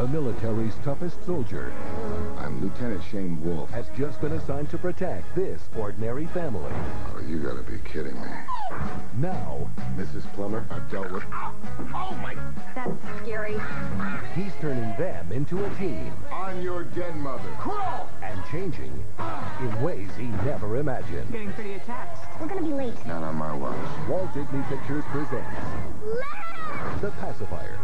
the military's toughest soldier, I'm Lieutenant Shane Wolfe. has just been assigned to protect this ordinary family. Oh, you gotta be kidding me. Now, Mrs. Plummer, I've dealt with... Oh my, That's scary. he's turning them into a team I'm your dead mother. Crawl. and changing in ways he never imagined. Getting pretty attached. We're gonna be late. Not on my watch. Walt Disney Pictures presents The Pacifier,